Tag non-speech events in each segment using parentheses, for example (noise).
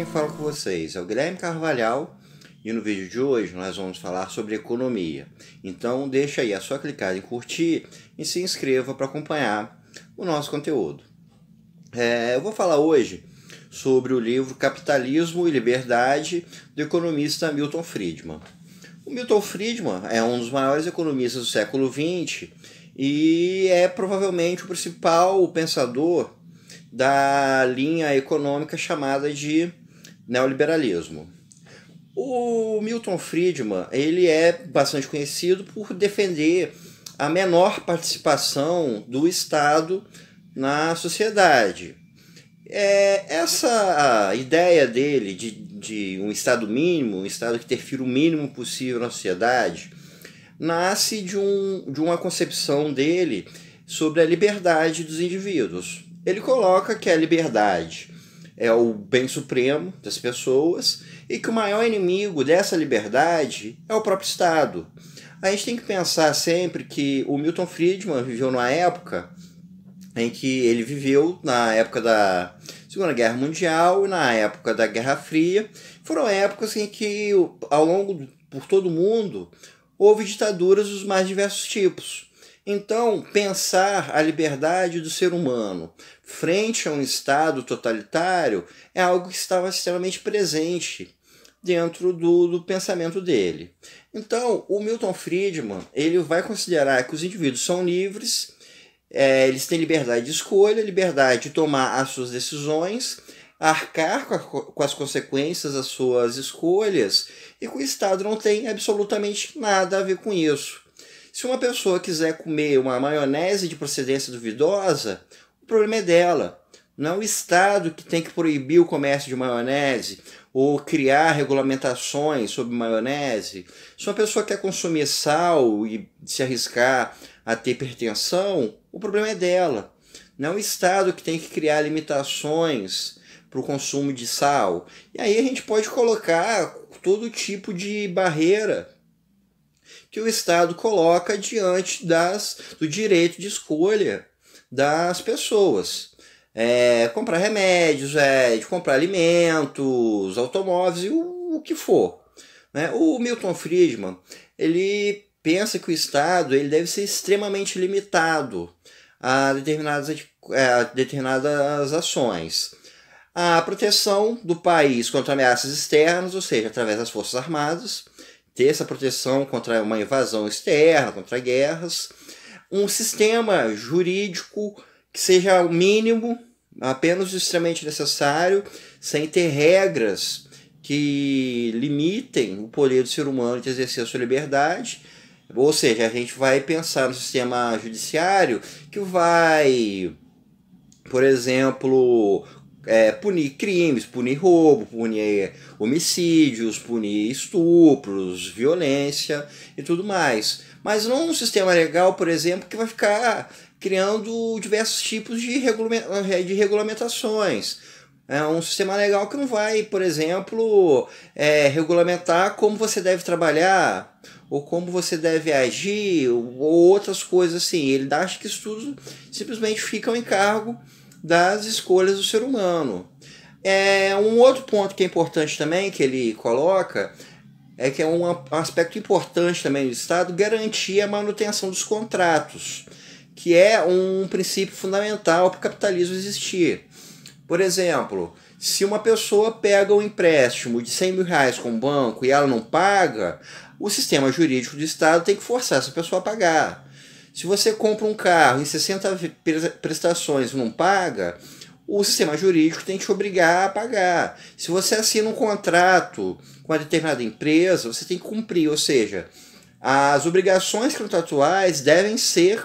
quem fala com vocês é o Guilherme Carvalhal e no vídeo de hoje nós vamos falar sobre economia. Então deixa aí a sua clicada em curtir e se inscreva para acompanhar o nosso conteúdo. É, eu vou falar hoje sobre o livro Capitalismo e Liberdade do economista Milton Friedman. O Milton Friedman é um dos maiores economistas do século XX e é provavelmente o principal pensador da linha econômica chamada de neoliberalismo. O Milton Friedman ele é bastante conhecido por defender a menor participação do Estado na sociedade. É, essa ideia dele de, de um Estado mínimo, um Estado que interfira o mínimo possível na sociedade, nasce de, um, de uma concepção dele sobre a liberdade dos indivíduos ele coloca que a liberdade é o bem supremo das pessoas e que o maior inimigo dessa liberdade é o próprio Estado. A gente tem que pensar sempre que o Milton Friedman viveu numa época em que ele viveu na época da Segunda Guerra Mundial e na época da Guerra Fria. Foram épocas em que, ao longo por todo o mundo, houve ditaduras dos mais diversos tipos. Então, pensar a liberdade do ser humano frente a um Estado totalitário é algo que estava extremamente presente dentro do, do pensamento dele. Então, o Milton Friedman ele vai considerar que os indivíduos são livres, é, eles têm liberdade de escolha, liberdade de tomar as suas decisões, arcar com, a, com as consequências das suas escolhas, e que o Estado não tem absolutamente nada a ver com isso. Se uma pessoa quiser comer uma maionese de procedência duvidosa, o problema é dela. Não é o Estado que tem que proibir o comércio de maionese ou criar regulamentações sobre maionese. Se uma pessoa quer consumir sal e se arriscar a ter hipertensão, o problema é dela. Não é o Estado que tem que criar limitações para o consumo de sal. E aí a gente pode colocar todo tipo de barreira que o Estado coloca diante das, do direito de escolha das pessoas. É, comprar remédios, é, de comprar alimentos, automóveis e o, o que for. Né? O Milton Friedman ele pensa que o Estado ele deve ser extremamente limitado a determinadas, é, a determinadas ações. A proteção do país contra ameaças externas, ou seja, através das Forças Armadas, ter essa proteção contra uma invasão externa, contra guerras, um sistema jurídico que seja o mínimo, apenas o extremamente necessário, sem ter regras que limitem o poder do ser humano de exercer a sua liberdade. Ou seja, a gente vai pensar no sistema judiciário que vai, por exemplo, é, punir crimes, punir roubo, punir homicídios, punir estupros, violência e tudo mais. Mas não um sistema legal, por exemplo, que vai ficar criando diversos tipos de, de regulamentações. É um sistema legal que não vai, por exemplo, é, regulamentar como você deve trabalhar, ou como você deve agir, ou outras coisas assim. Ele acha que isso tudo simplesmente fica ao encargo das escolhas do ser humano. É, um outro ponto que é importante também, que ele coloca, é que é um aspecto importante também do Estado garantir a manutenção dos contratos, que é um princípio fundamental para o capitalismo existir. Por exemplo, se uma pessoa pega um empréstimo de 100 mil reais com um banco e ela não paga, o sistema jurídico do Estado tem que forçar essa pessoa a pagar. Se você compra um carro em 60 prestações e não paga, o sistema jurídico tem que te obrigar a pagar. Se você assina um contrato com uma determinada empresa, você tem que cumprir, ou seja, as obrigações contratuais devem ser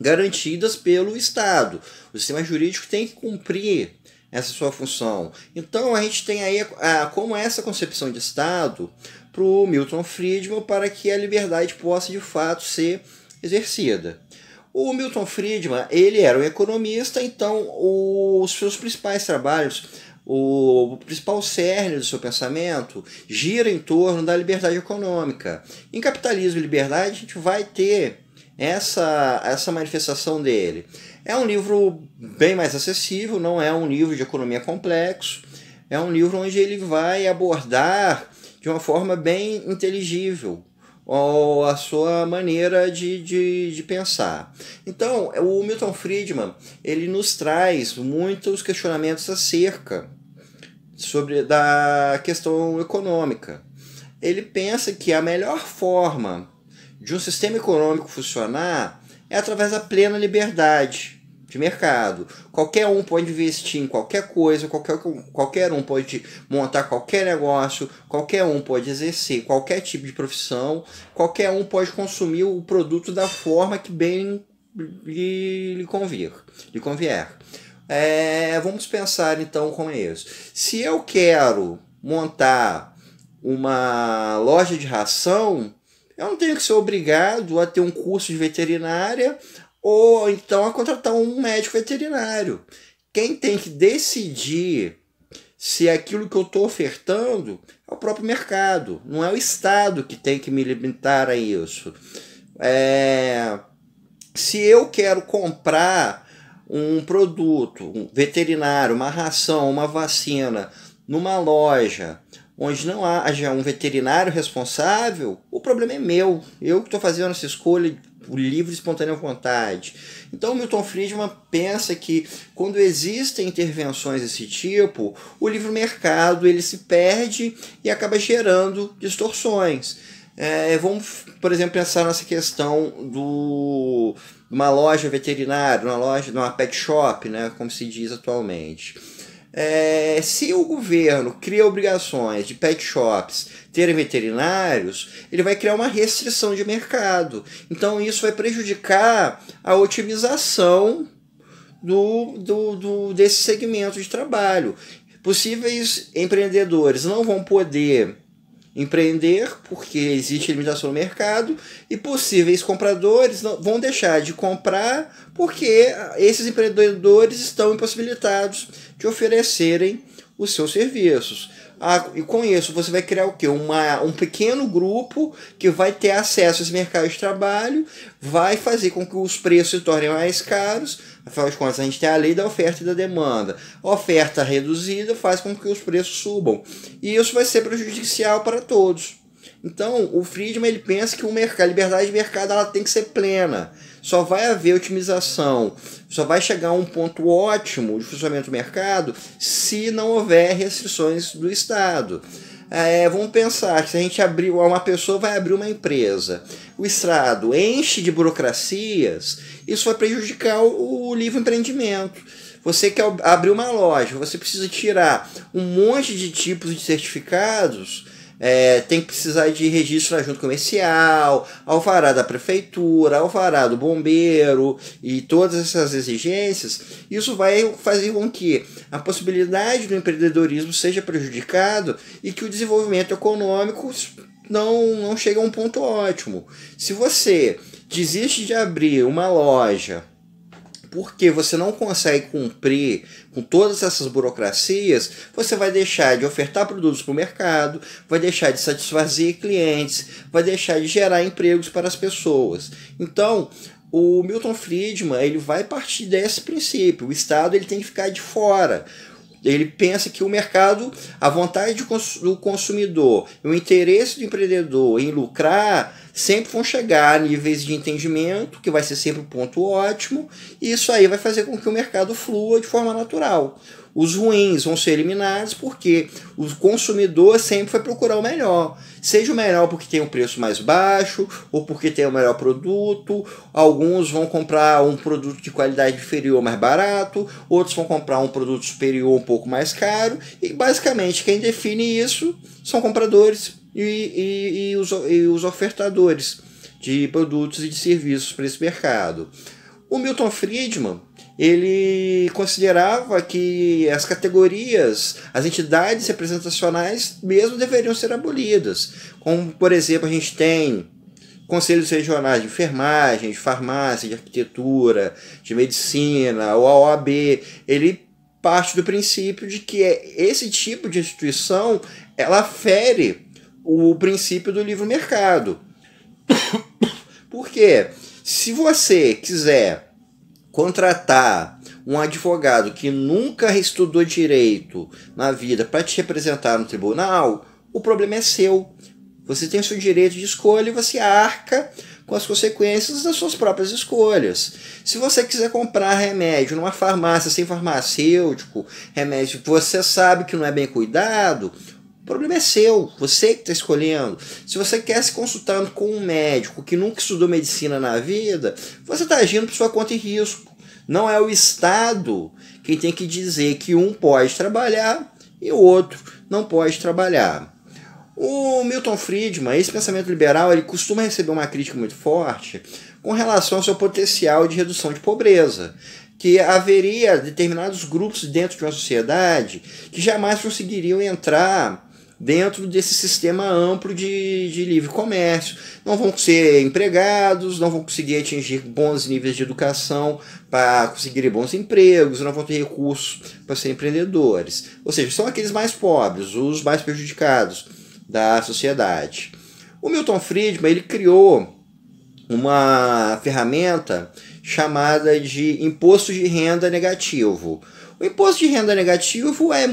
garantidas pelo Estado. O sistema jurídico tem que cumprir essa sua função. Então a gente tem aí a, a, como essa concepção de Estado para o Milton Friedman para que a liberdade possa de fato ser exercida. O Milton Friedman, ele era um economista, então os seus principais trabalhos, o principal cerne do seu pensamento gira em torno da liberdade econômica. Em Capitalismo e Liberdade, a gente vai ter essa, essa manifestação dele. É um livro bem mais acessível, não é um livro de economia complexo, é um livro onde ele vai abordar de uma forma bem inteligível ou a sua maneira de, de, de pensar. Então, o Milton Friedman ele nos traz muitos questionamentos acerca sobre da questão econômica. Ele pensa que a melhor forma de um sistema econômico funcionar é através da plena liberdade de mercado. Qualquer um pode investir em qualquer coisa, qualquer, qualquer um pode montar qualquer negócio, qualquer um pode exercer qualquer tipo de profissão, qualquer um pode consumir o produto da forma que bem lhe, lhe convier. Lhe convier. É, vamos pensar então como é isso. Se eu quero montar uma loja de ração, eu não tenho que ser obrigado a ter um curso de veterinária ou então a contratar um médico veterinário. Quem tem que decidir se aquilo que eu estou ofertando é o próprio mercado, não é o Estado que tem que me limitar a isso. É, se eu quero comprar um produto um veterinário, uma ração, uma vacina numa loja onde não haja um veterinário responsável, o problema é meu. Eu que estou fazendo essa escolha por livre espontânea vontade. Então, Milton Friedman pensa que quando existem intervenções desse tipo, o livre mercado ele se perde e acaba gerando distorções. É, vamos, por exemplo, pensar nessa questão do uma loja veterinária, uma loja, uma pet shop, né, como se diz atualmente. É, se o governo cria obrigações de pet shops terem veterinários, ele vai criar uma restrição de mercado. Então isso vai prejudicar a otimização do, do, do, desse segmento de trabalho. Possíveis empreendedores não vão poder empreender porque existe limitação no mercado e possíveis compradores não, vão deixar de comprar porque esses empreendedores estão impossibilitados de oferecerem os seus serviços. Ah, e com isso você vai criar o quê? Uma, um pequeno grupo que vai ter acesso a esse mercado de trabalho, vai fazer com que os preços se tornem mais caros. Afinal de contas, a gente tem a lei da oferta e da demanda. Oferta reduzida faz com que os preços subam. E isso vai ser prejudicial para todos. Então, o Friedman ele pensa que o mercado, a liberdade de mercado ela tem que ser plena. Só vai haver otimização, só vai chegar a um ponto ótimo de funcionamento do mercado se não houver restrições do Estado. É, vamos pensar que se a gente abrir, uma pessoa vai abrir uma empresa, o Estado enche de burocracias, isso vai prejudicar o, o livre empreendimento. Você quer abrir uma loja, você precisa tirar um monte de tipos de certificados é, tem que precisar de registro na junta comercial, alvará da prefeitura, alvará do bombeiro e todas essas exigências, isso vai fazer com que a possibilidade do empreendedorismo seja prejudicado e que o desenvolvimento econômico não, não chegue a um ponto ótimo. Se você desiste de abrir uma loja porque você não consegue cumprir com todas essas burocracias, você vai deixar de ofertar produtos para o mercado, vai deixar de satisfazer clientes, vai deixar de gerar empregos para as pessoas. Então, o Milton Friedman ele vai partir desse princípio. O Estado ele tem que ficar de fora. Ele pensa que o mercado, a vontade do consumidor, o interesse do empreendedor em lucrar sempre vão chegar a níveis de entendimento, que vai ser sempre um ponto ótimo, e isso aí vai fazer com que o mercado flua de forma natural. Os ruins vão ser eliminados porque o consumidor sempre vai procurar o melhor. Seja o melhor porque tem um preço mais baixo ou porque tem o melhor produto. Alguns vão comprar um produto de qualidade inferior mais barato, outros vão comprar um produto superior um pouco mais caro. E basicamente quem define isso são compradores e, e, e, os, e os ofertadores de produtos e de serviços para esse mercado. O Milton Friedman ele considerava que as categorias, as entidades representacionais mesmo deveriam ser abolidas. Como, por exemplo, a gente tem conselhos regionais de enfermagem, de farmácia, de arquitetura, de medicina, o OAB, ele parte do princípio de que é esse tipo de instituição ela fere o princípio do livre mercado. (coughs) Por quê? Se você quiser contratar um advogado que nunca estudou direito na vida para te representar no tribunal, o problema é seu. Você tem o seu direito de escolha e você arca com as consequências das suas próprias escolhas. Se você quiser comprar remédio numa farmácia sem farmacêutico, remédio que você sabe que não é bem cuidado, o problema é seu, você que está escolhendo. Se você quer se consultando com um médico que nunca estudou medicina na vida, você está agindo por sua conta e risco. Não é o Estado quem tem que dizer que um pode trabalhar e o outro não pode trabalhar. O Milton Friedman, esse pensamento liberal, ele costuma receber uma crítica muito forte com relação ao seu potencial de redução de pobreza que haveria determinados grupos dentro de uma sociedade que jamais conseguiriam entrar dentro desse sistema amplo de, de livre comércio. Não vão ser empregados, não vão conseguir atingir bons níveis de educação para conseguir bons empregos, não vão ter recursos para ser empreendedores. Ou seja, são aqueles mais pobres, os mais prejudicados da sociedade. O Milton Friedman ele criou uma ferramenta chamada de imposto de renda negativo. O imposto de renda negativo é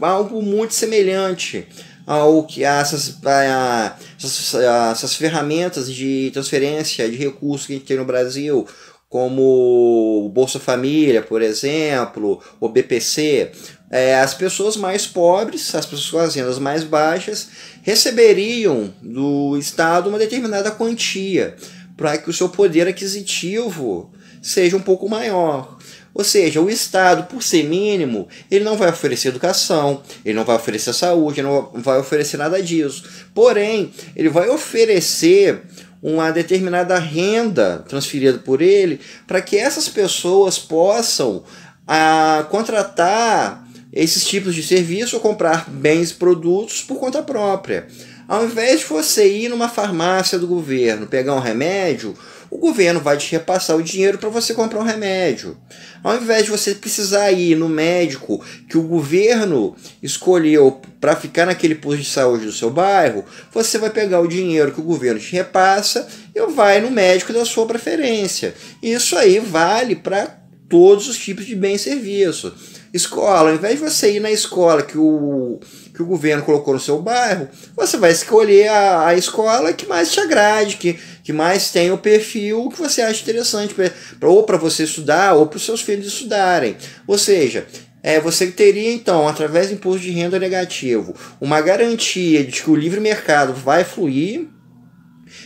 algo muito semelhante ao que essas, a, essas, essas ferramentas de transferência de recursos que a gente tem no Brasil, como o Bolsa Família, por exemplo, o BPC, é, as pessoas mais pobres, as pessoas com as rendas mais baixas, receberiam do Estado uma determinada quantia para que o seu poder aquisitivo seja um pouco maior. Ou seja, o Estado, por ser mínimo, ele não vai oferecer educação, ele não vai oferecer saúde, ele não vai oferecer nada disso. Porém, ele vai oferecer uma determinada renda transferida por ele para que essas pessoas possam a, contratar esses tipos de serviço ou comprar bens e produtos por conta própria. Ao invés de você ir numa farmácia do governo pegar um remédio, o governo vai te repassar o dinheiro para você comprar um remédio. Ao invés de você precisar ir no médico que o governo escolheu para ficar naquele posto de saúde do seu bairro, você vai pegar o dinheiro que o governo te repassa e vai no médico da sua preferência. Isso aí vale para todos os tipos de bem e serviço. Escola, ao invés de você ir na escola que o, que o governo colocou no seu bairro, você vai escolher a, a escola que mais te agrade, que, que mais tem o perfil que você acha interessante, pra, ou para você estudar, ou para os seus filhos estudarem. Ou seja, é, você teria então, através do imposto de renda negativo, uma garantia de que o livre mercado vai fluir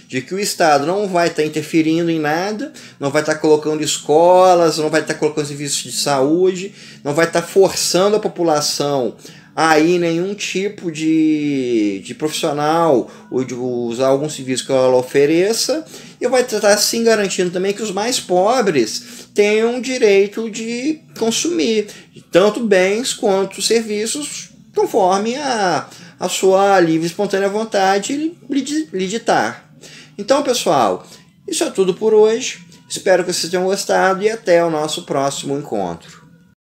de que o Estado não vai estar tá interferindo em nada, não vai estar tá colocando escolas, não vai estar tá colocando serviços de saúde, não vai estar tá forçando a população a ir nenhum tipo de, de profissional ou de usar algum serviço que ela ofereça, e vai estar assim garantindo também que os mais pobres tenham direito de consumir tanto bens quanto serviços conforme a, a sua livre e espontânea vontade lhe ditar. Então, pessoal, isso é tudo por hoje. Espero que vocês tenham gostado e até o nosso próximo encontro.